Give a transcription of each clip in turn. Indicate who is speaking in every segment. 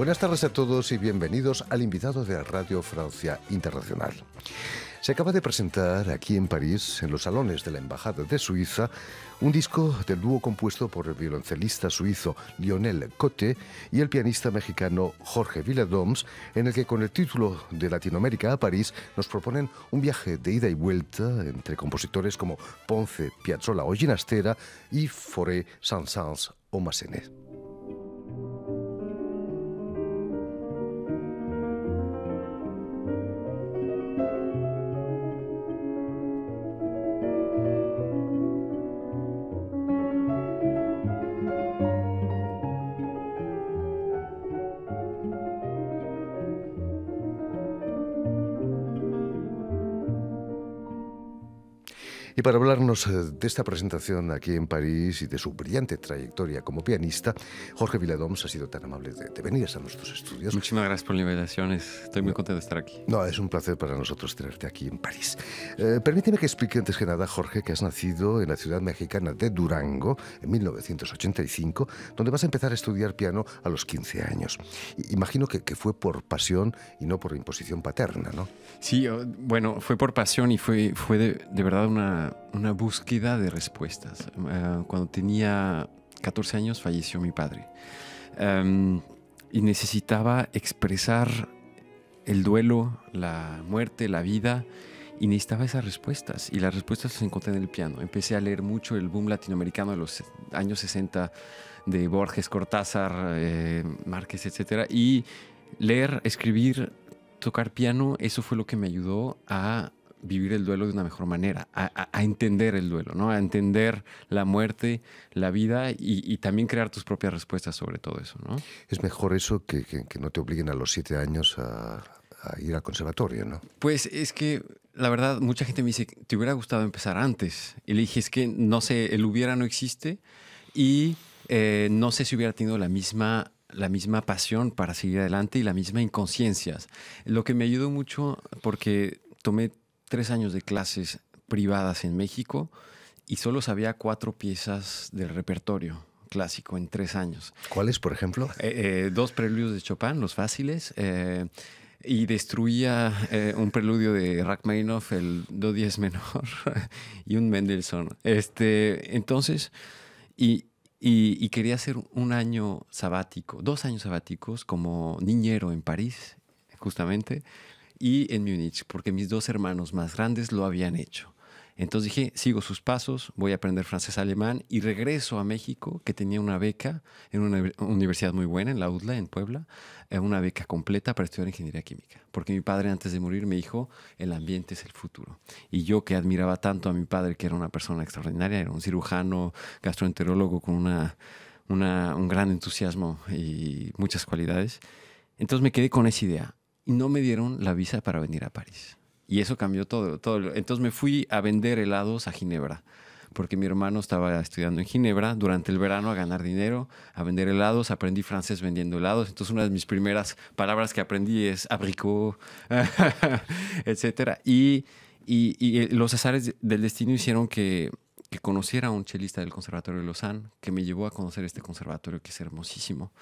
Speaker 1: Buenas tardes a todos y bienvenidos al invitado de Radio Francia Internacional. Se acaba de presentar aquí en París, en los salones de la Embajada de Suiza, un disco del dúo compuesto por el violoncelista suizo Lionel Cote y el pianista mexicano Jorge Villadoms, en el que con el título de Latinoamérica a París nos proponen un viaje de ida y vuelta entre compositores como Ponce, Piazzolla o Ginastera y Forêt, Saint-Saëns o Massenet. Y para hablarnos eh, de esta presentación aquí en París y de su brillante trayectoria como pianista, Jorge Villadoms ha sido tan amable de, venir a nuestros estudios.
Speaker 2: Muchísimas gracias por la invitación, estoy muy contento de estar aquí.
Speaker 1: No, es un placer para nosotros tenerte aquí en París. Eh, permíteme que explique antes que nada, Jorge, que has nacido en la ciudad mexicana de Durango en 1985, donde vas a empezar a estudiar piano a los 15 años. Imagino que, que fue por pasión y no por imposición paterna, ¿no?
Speaker 2: Sí, bueno, fue por pasión y fue, fue de verdad una una, búsqueda de respuestas. Eh, cuando tenía 14 años falleció mi padre em, y necesitaba expresar el duelo, la muerte, la vida y necesitaba esas respuestas y las respuestas las encontré en el piano. Empecé a leer mucho el boom latinoamericano de los años 60 de Borges, Cortázar, eh, Márquez, etc. Y leer, escribir, tocar piano, eso fue lo que me ayudó a vivir el duelo de una mejor manera, a, entender el duelo, ¿no? a entender la muerte, la vida y, también crear tus propias respuestas sobre todo eso. ¿no?
Speaker 1: Es mejor eso que, que, no te obliguen a los siete años a, ir al conservatorio, ¿no?
Speaker 2: Pues es que la verdad, mucha gente me dice, te hubiera gustado empezar antes. Y le dije, es que no sé, el hubiera no existe y eh, no sé si hubiera tenido la misma la misma pasión para seguir adelante y la misma inconsciencia. Lo que me ayudó mucho porque tomé tres años de clases privadas en México y solo sabía cuatro piezas del repertorio clásico en tres años.
Speaker 1: ¿Cuáles, por ejemplo?
Speaker 2: Eh, eh, dos preludios de Chopin, los fáciles, eh, y destruía un preludio de Rachmaninoff, el Do 10 menor, y un Mendelssohn. Este, entonces, y, y, quería hacer un año sabático, dos años sabáticos como niñero en París, justamente, y en Múnich, porque mis dos hermanos más grandes lo habían hecho. Entonces dije, sigo sus pasos, voy a aprender francés-alemán y regreso a México, que tenía una beca en una universidad muy buena, en la UDLA, en Puebla, eh, una beca completa para estudiar ingeniería química. Porque mi padre antes de morir me dijo, el ambiente es el futuro. Y yo que admiraba tanto a mi padre, que era una persona extraordinaria, era un cirujano, gastroenterólogo con una, una, un gran entusiasmo y muchas cualidades, entonces me quedé con esa idea no me dieron la visa para venir a París. Y eso cambió todo, todo. Entonces me fui a vender helados a Ginebra, porque mi hermano estaba estudiando en Ginebra durante el verano a ganar dinero, a vender helados. Aprendí francés vendiendo helados. Entonces una de mis primeras palabras que aprendí es abricot, etc. Y, y, y, los azares del destino hicieron que, conociera a un chelista del Conservatorio de Lausanne, que me llevó a conocer este conservatorio que es hermosísimo.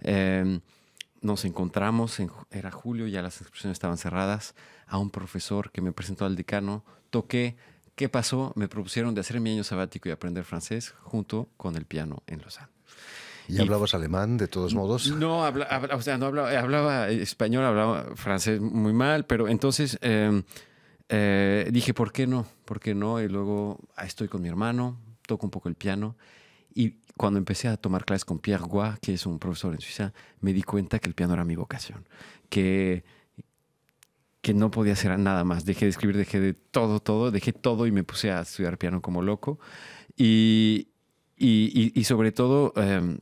Speaker 2: Eh, nos encontramos, era julio, ya las inscripciones estaban cerradas, a un profesor que me presentó al decano, toqué, ¿qué pasó? Me propusieron de hacer mi año sabático y aprender francés junto con el piano en Lausanne.
Speaker 1: ¿Y, hablabas alemán de todos modos?
Speaker 2: No, o sea, no hablaba, hablaba, español, hablaba francés muy mal, pero entonces em, eh, dije, ¿por qué no? ¿Por qué no? Y luego estoy con mi hermano, toco un poco el piano y cuando empecé a tomar clases con Pierre Goua, que es un profesor en Suiza, me di cuenta que el piano era mi vocación, que, que no podía hacer nada más. Dejé de escribir, dejé de todo, todo, dejé todo y me puse a estudiar piano como loco. Y, y, sobre todo, em,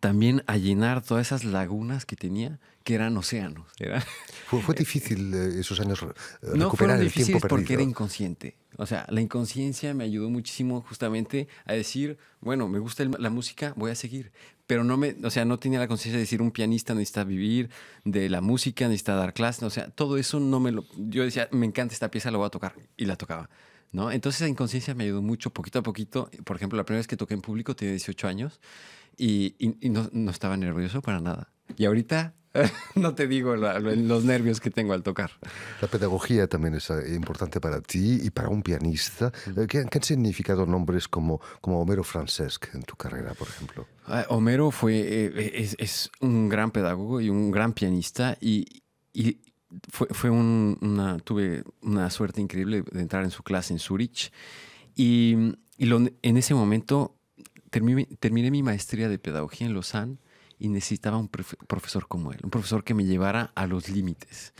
Speaker 2: también a llenar todas esas lagunas que tenía, que eran océanos.
Speaker 1: Fue, difícil eh, esos años eh, recuperar
Speaker 2: no fueron
Speaker 1: el tiempo perdido.
Speaker 2: porque era inconsciente. O sea, la inconsciencia me ayudó muchísimo justamente a decir, bueno, me gusta la música, voy a seguir. Pero no me, o sea, no tenía la conciencia de decir un pianista necesita vivir de la música, necesita dar clases, o sea, todo eso no me lo. Yo decía, me encanta esta pieza, la voy a tocar y la tocaba. ¿no? Entonces esa inconsciencia me ayudó mucho, poquito a poquito. Por ejemplo, la primera vez que toqué en público tenía 18 años y, no, estaba nervioso para nada. Y ahorita no te digo los nervios que tengo al tocar.
Speaker 1: La pedagogía también es eh, importante para ti y para un pianista. Eh, ¿Qué, han significado nombres como, como Homero Francesc en tu carrera, por ejemplo?
Speaker 2: Ah, Homero fue, es, un gran pedagogo y un gran pianista y, y fue, fue una, tuve una suerte increíble de entrar en su clase en Zurich y, y en ese momento terminé, mi maestría de pedagogía en Lausanne y necesitaba un profesor como él, un profesor que me llevara a los límites.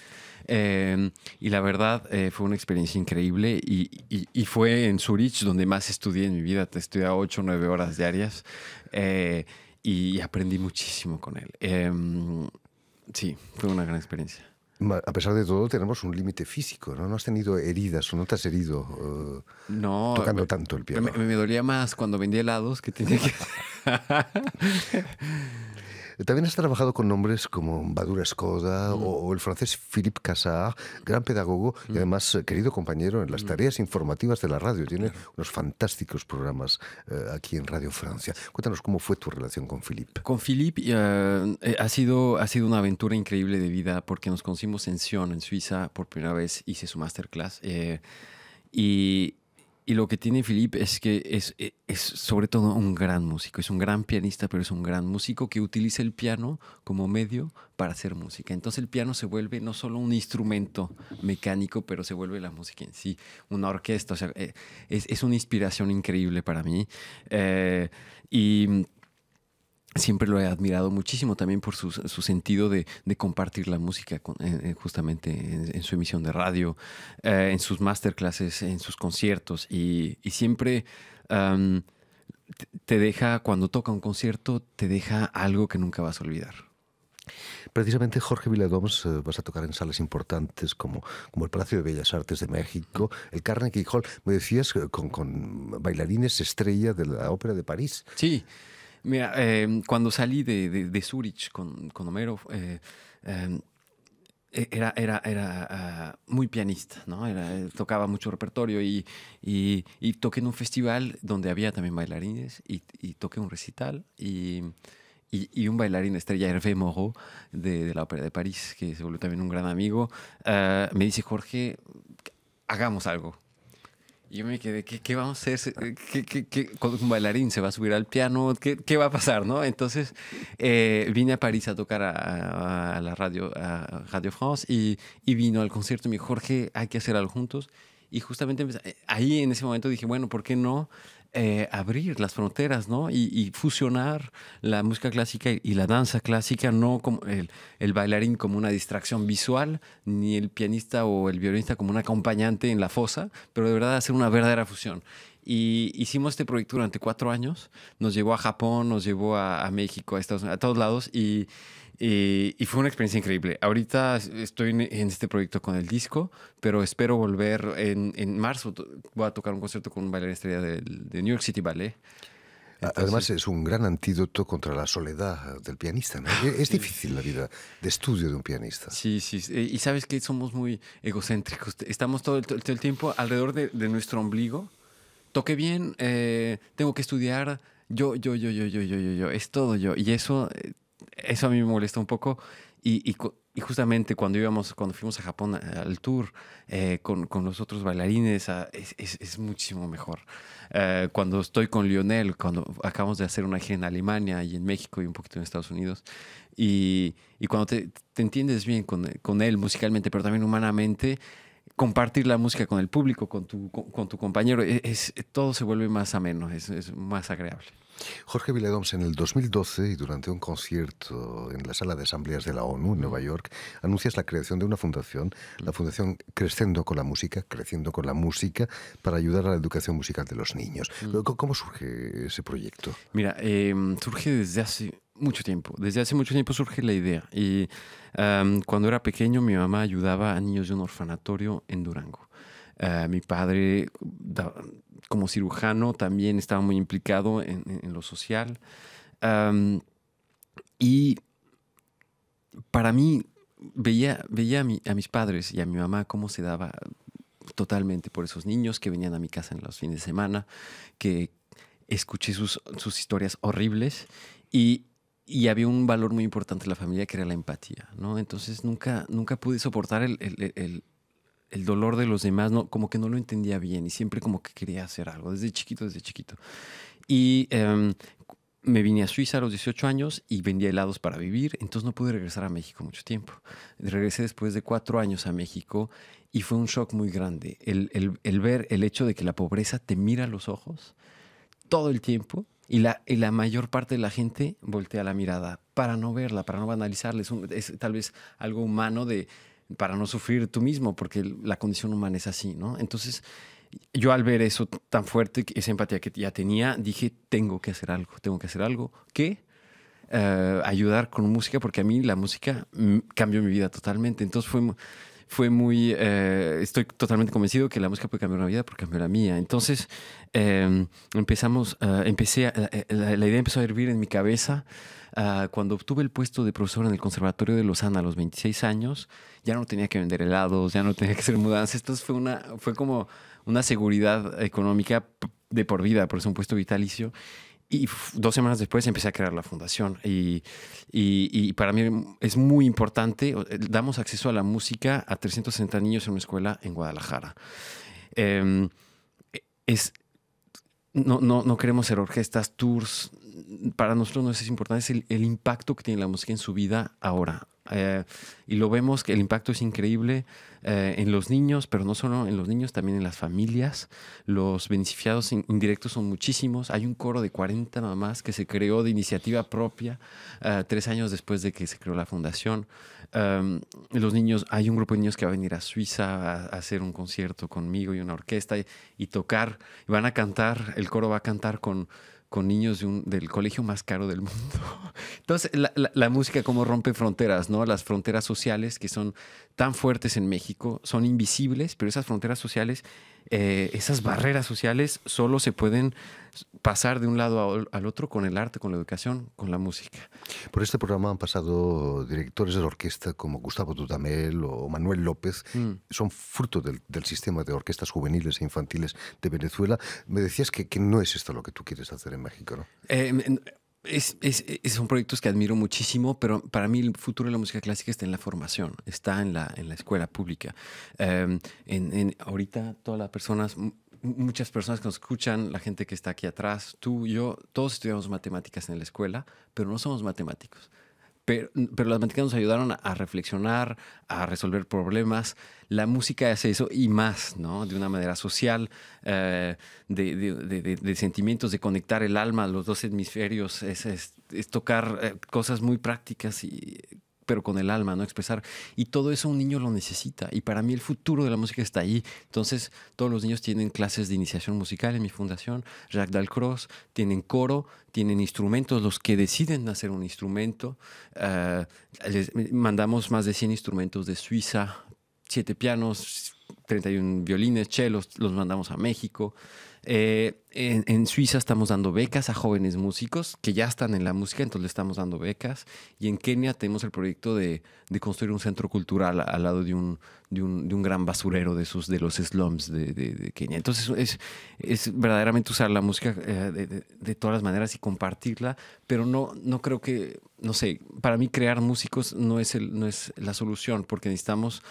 Speaker 2: Em, y la verdad eh, fue una experiencia increíble y, y, fue en Zurich donde más estudié en mi vida. Te estudié 8 o 9 horas diarias eh, y aprendí muchísimo con él. Em, sí, fue una gran experiencia.
Speaker 1: A pesar de todo, tenemos un límite físico, ¿no? No has tenido heridas o no te has herido eh, no, tocando tanto el piano.
Speaker 2: Me, me, dolía más cuando vendía helados que tenía que...
Speaker 1: También has trabajado con nombres como Badura Skoda mm. o, el francés Philippe Cassard, gran pedagogo y mm. además eh, querido compañero en las mm. tareas informativas de la radio. Tiene unos fantásticos programas eh, aquí en Radio Francia. Cuéntanos cómo fue tu relación con Philippe.
Speaker 2: Con Philippe eh, ha, sido, ha sido una aventura increíble de vida porque nos conocimos en Sion, en Suiza, por primera vez hice su masterclass. y y lo que tiene Philippe es que es, e, es, sobre todo un gran músico, es un gran pianista, pero es un gran músico que utiliza el piano como medio para hacer música. Entonces el piano se vuelve no solo un instrumento mecánico, pero se vuelve la música en sí, una orquesta. O sea, eh, es, es una inspiración increíble para mí. Eh, y siempre lo he admirado muchísimo también por su, sentido de, compartir la música justamente en, su emisión de radio, eh, en sus masterclasses, en sus conciertos y, siempre te deja, cuando toca un concierto, te deja algo que nunca vas a olvidar.
Speaker 1: Precisamente Jorge Villadoms eh, vas a tocar en salas importantes como, como el Palacio de Bellas Artes de México, el Carnegie Hall, me decías, eh, con, con bailarines estrella de la Ópera de París.
Speaker 2: Sí. Mira, em, cuando salí de, de, Zurich con, con Homero, eh, em, e, era, era, era ah, muy pianista, ¿no? Era, tocaba mucho repertorio y, y, toqué en un festival donde había también bailarines y, y toqué un recital y, y, un bailarín estrella, Hervé Moreau, de, de, la Ópera de París, que se volvió también un gran amigo, ah, me dice, Jorge, hagamos algo. Y yo me quedé, ¿qué, qué vamos a hacer? ¿Qué, qué, qué, un bailarín se va a subir al piano? ¿Qué, qué va a pasar? ¿no? Entonces eh, vine a París a tocar a, a, la radio, a Radio France y, y, vino al concierto y me dijo, Jorge, hay que hacer algo juntos. Y justamente ahí en ese momento dije, bueno, ¿por qué no eh, abrir las fronteras, ¿no? Y, fusionar la música clásica y la danza clásica, no como el, bailarín como una distracción visual, ni el pianista o el violinista como un acompañante en la fosa, pero de verdad hacer una verdadera fusión. Y hicimos este proyecto durante cuatro años, nos llevó a Japón, nos llevó a, a México, a Estados Unidos, a todos lados, y y, fue una experiencia increíble. Ahorita estoy en, este proyecto con el disco, pero espero volver en, en marzo. Voy a tocar un concierto con un bailarín estrella de, de New York City Ballet.
Speaker 1: Además es un gran antídoto contra la soledad del pianista. ¿no? Es difícil la vida de estudio de un pianista.
Speaker 2: Sí, sí. Y sabes que somos muy egocéntricos. Estamos todo el, todo el tiempo alrededor de, de, nuestro ombligo. Toque bien, eh, tengo que estudiar. Yo, yo, yo, yo, yo, yo, yo, yo. Es todo yo. Y eso eh, eso a mí me molesta un poco. Y, y, justamente cuando íbamos, cuando fuimos a Japón al tour eh, con, con, los otros bailarines, es, es, es, muchísimo mejor. Eh, cuando estoy con Lionel, cuando acabamos de hacer una gira en Alemania y en México y un poquito en Estados Unidos, y, y cuando te, te, entiendes bien con, con, él musicalmente, pero también humanamente, compartir la música con el público, con tu, con, tu compañero, e, es, todo se vuelve más ameno, es, es más agradable.
Speaker 1: Jorge Villadoms en el 2012 y durante un concierto en la sala de asambleas de la ONU en Nueva York anuncias la creación de una fundación, la Fundación Creciendo con la Música, Creciendo con la Música, para ayudar a la educación musical de los niños. ¿Cómo surge ese proyecto?
Speaker 2: Mira, em, surge desde hace mucho tiempo. Desde hace mucho tiempo surge la idea. Y em, cuando era pequeño mi mamá ayudaba a niños de un orfanatorio en Durango. Eh, mi padre como cirujano también estaba muy implicado en, lo social. y para mí, veía, veía a, mis padres y a mi mamá cómo se daba totalmente por esos niños que venían a mi casa en los fines de semana, que escuché sus, sus historias horribles Y, y había un valor muy importante en la familia que era la empatía, ¿no? Entonces nunca, nunca pude soportar el, el, el, dolor de los demás, ¿no? como que no lo entendía bien y siempre como que quería hacer algo, desde chiquito, desde chiquito. Y eh, me vine a Suiza a los 18 años y vendía helados para vivir, entonces no pude regresar a México mucho tiempo. Regresé después de cuatro años a México y fue un shock muy grande el, el, el ver el hecho de que la pobreza te mira los ojos todo el tiempo y la, y la mayor parte de la gente voltea la mirada para no verla, para no banalizarla. Es, tal vez algo humano de, para no sufrir tú mismo, porque la condición humana es así, ¿no? Entonces, yo al ver eso tan fuerte, esa empatía que ya tenía, dije, tengo que hacer algo, tengo que hacer algo. ¿Qué? Uh, ayudar con música, porque a mí la música cambió mi vida totalmente. Entonces fue, fue muy, eh, estoy totalmente convencido que la música puede cambiar una vida porque cambió la mía. Entonces eh, empezamos, uh, empecé, a, la, la, idea empezó a hervir en mi cabeza. Uh, cuando obtuve el puesto de profesor en el Conservatorio de Lausanne a los 26 años, ya no tenía que vender helados, ya no tenía que hacer mudanzas. Entonces fue, una, fue como una seguridad económica de por vida, por eso un puesto vitalicio. Y dos semanas después empecé a crear la fundación. Y, y, para mí es muy importante, damos acceso a la música a 360 niños en una escuela en Guadalajara. Eh, es, no, no, no queremos ser orquestas, tours. Para nosotros no es importante, es el, el impacto que tiene la música en su vida ahora. Eh, y lo vemos que el impacto es increíble eh, en los niños, pero no solo en los niños, también en las familias. Los beneficiados indirectos son muchísimos. Hay un coro de 40 nada más que se creó de iniciativa propia uh, tres años después de que se creó la fundación. Um, los niños, hay un grupo de niños que va a venir a Suiza a, a hacer un concierto conmigo y una orquesta y, y tocar. Y van a cantar, el coro va a cantar con con niños del colegio más caro del mundo. Entonces, la, la, la, música como rompe fronteras, ¿no? Las fronteras sociales que son tan fuertes en México son invisibles, pero esas fronteras sociales, eh, esas barreras sociales solo se pueden pasar de un lado al otro con el arte, con la educación, con la música.
Speaker 1: Por este programa han pasado directores de la orquesta como Gustavo Dudamel o Manuel López. Mm. Son fruto del, del, sistema de orquestas juveniles e infantiles de Venezuela. Me decías que, que, no es esto lo que tú quieres hacer en México, ¿no?
Speaker 2: Eh, es, es, es, son proyectos que admiro muchísimo, pero para mí el futuro de la música clásica está en la formación, está en la, en la escuela pública. Um, en, en, ahorita todas las personas, muchas personas que nos escuchan, la gente que está aquí atrás, tú, yo, todos estudiamos matemáticas en la escuela, pero no somos matemáticos. Pero, pero, las matemáticas nos ayudaron a, reflexionar, a resolver problemas. La música hace eso y más, ¿no? De una manera social, eh, de, sentimientos, de conectar el alma, los dos hemisferios, es tocar eh, cosas muy prácticas y pero con el alma, ¿no? Expresar. Y todo eso un niño lo necesita. Y para mí el futuro de la música está ahí. Entonces, todos los niños tienen clases de iniciación musical en mi fundación. Jacques Dalcroze, tienen coro, tienen instrumentos, los que deciden hacer un instrumento. Uh, les mandamos más de 100 instrumentos de Suiza, siete pianos, 31 violines, chelos, los mandamos a México. Eh, en, en, Suiza estamos dando becas a jóvenes músicos que ya están en la música, entonces le estamos dando becas. Y en Kenia tenemos el proyecto de, de construir un centro cultural al lado de un, de un, de un gran basurero de, sus, de los slums de, de Kenia. Entonces es, es, verdaderamente usar la música eh, de, todas las maneras y compartirla, pero no, no creo que, no sé, para mí crear músicos no es, el, no es la solución, porque necesitamos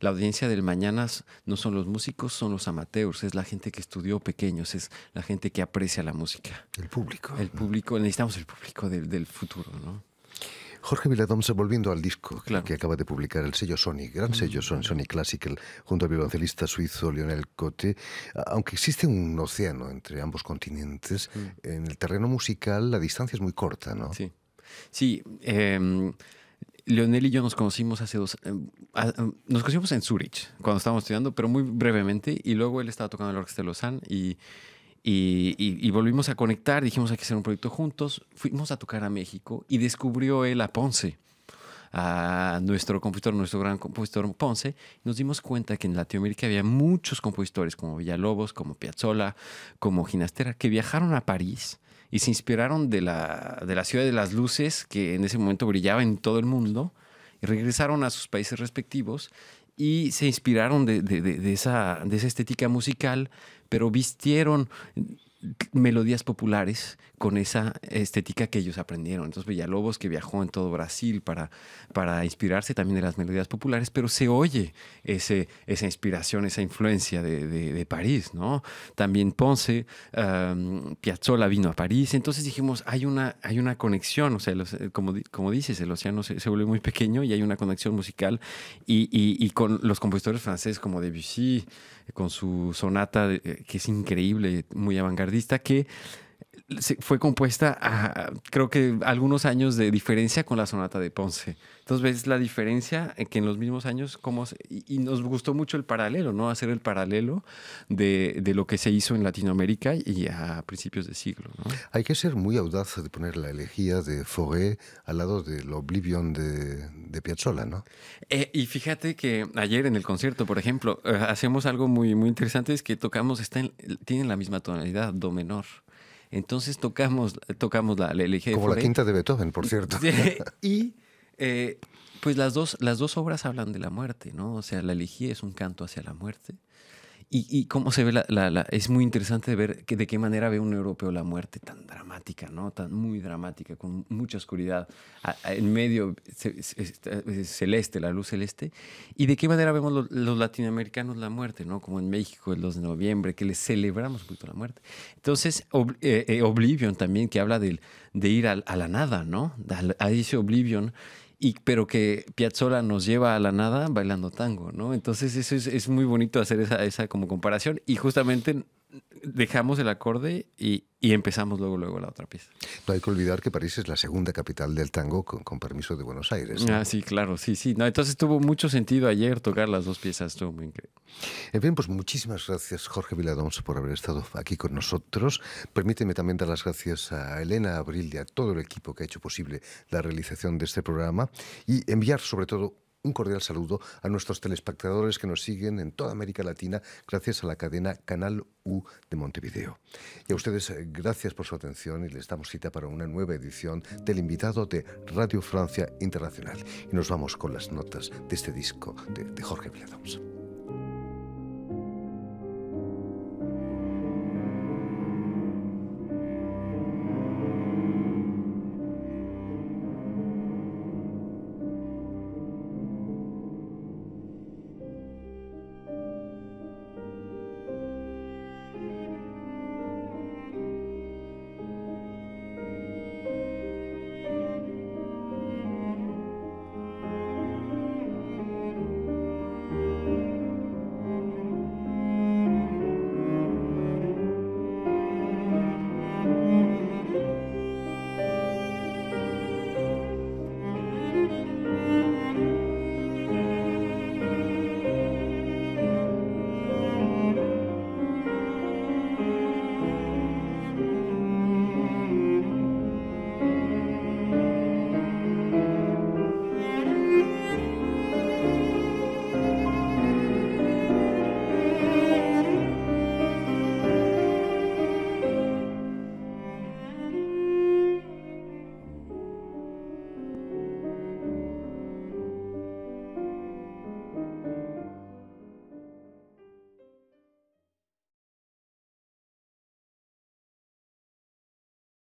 Speaker 2: la audiencia del mañana no son los músicos, son los amateurs, es la gente que estudió pequeños, es la gente que aprecia la música.
Speaker 1: El público.
Speaker 2: El público, necesitamos el público del, del futuro, ¿no?
Speaker 1: Jorge Viladoms, volviendo al disco claro. que acaba de publicar el sello Sony, gran sello Sony, Sony Classical, junto al violoncelista suizo Lionel Cote, aunque existe un océano entre ambos continentes, mm. en el terreno musical la distancia es muy corta, ¿no?
Speaker 2: Sí, sí. Eh, Leonel y yo nos conocimos hace dos... Eh, nos conocimos en Zurich, cuando estábamos estudiando, pero muy brevemente, y luego él estaba tocando en la Orquesta de Lausanne y, y, y, y, volvimos a conectar, dijimos hay que hacer un proyecto juntos, fuimos a tocar a México y descubrió él a Ponce, a nuestro compositor, nuestro gran compositor Ponce, nos dimos cuenta que en Latinoamérica había muchos compositores como Villalobos, como Piazzolla, como Ginastera, que viajaron a París y se inspiraron de la, de la ciudad de las luces que en ese momento brillaba en todo el mundo y regresaron a sus países respectivos y se inspiraron de, de, de, esa, de esa estética musical, pero vistieron melodías populares con esa estética que ellos aprendieron. Entonces Villalobos, que viajó en todo Brasil para, para inspirarse también de las melodías populares, pero se oye ese, esa inspiración, esa influencia de, de, París, ¿no? También Ponce, Piazzolla vino a París, entonces dijimos, hay una, hay una conexión, o sea, como, como dices, el océano se, se, vuelve muy pequeño y hay una conexión musical y, y, con los compositores franceses como Debussy, con su sonata, que es increíble, muy avantgardista, que fue compuesta a, creo que algunos años de diferencia con la sonata de Ponce. Entonces ves la diferencia en que en los mismos años, como, y, nos gustó mucho el paralelo, ¿no? Hacer el paralelo de, de, lo que se hizo en Latinoamérica y a principios de siglo, ¿no?
Speaker 1: Hay que ser muy audaz de poner la elegía de Fauré al lado del Oblivion de, de Piazzolla, ¿no?
Speaker 2: Eh, y fíjate que ayer en el concierto, por ejemplo, eh, hacemos algo muy, muy interesante, es que tocamos, está tienen la misma tonalidad, do menor. Entonces tocamos, tocamos la, la
Speaker 1: Como la quinta de Beethoven, por cierto.
Speaker 2: y eh, pues las dos, las dos obras hablan de la muerte, ¿no? O sea, la elegía es un canto hacia la muerte y, cómo se ve la, Es muy interesante ver que de qué manera ve un europeo la muerte tan dramática, ¿no? Tan muy dramática, con mucha oscuridad. en medio celeste, la luz celeste. Y de qué manera vemos los, latinoamericanos la muerte, ¿no? Como en México el 2 de noviembre, que les celebramos mucho la muerte. Entonces, eh, eh, Oblivion también, que habla de, de ir a, la nada, ¿no? A, a ese Oblivion pero que Piazzolla nos lleva a la nada bailando tango, ¿no? Entonces eso es, es muy bonito hacer esa, esa como comparación y justamente dejamos el acorde y, y, empezamos luego, luego la otra pieza.
Speaker 1: No hay que olvidar que París es la segunda capital del tango con, permiso de Buenos Aires.
Speaker 2: Ah, sí, claro, sí, sí. No, entonces tuvo mucho sentido ayer tocar las dos piezas, estuvo muy increíble.
Speaker 1: En fin, pues muchísimas gracias Jorge Viladons por haber estado aquí con nosotros. Permíteme también dar las gracias a Elena Abril y a todo el equipo que ha hecho posible la realización de este programa y enviar sobre todo un cordial saludo a nuestros telespectadores que nos siguen en toda América Latina gracias a la cadena Canal U de Montevideo. Y a ustedes, eh, gracias por su atención y les damos cita para una nueva edición del invitado de Radio Francia Internacional. Y nos vamos con las notas de este disco de, Jorge Villadons.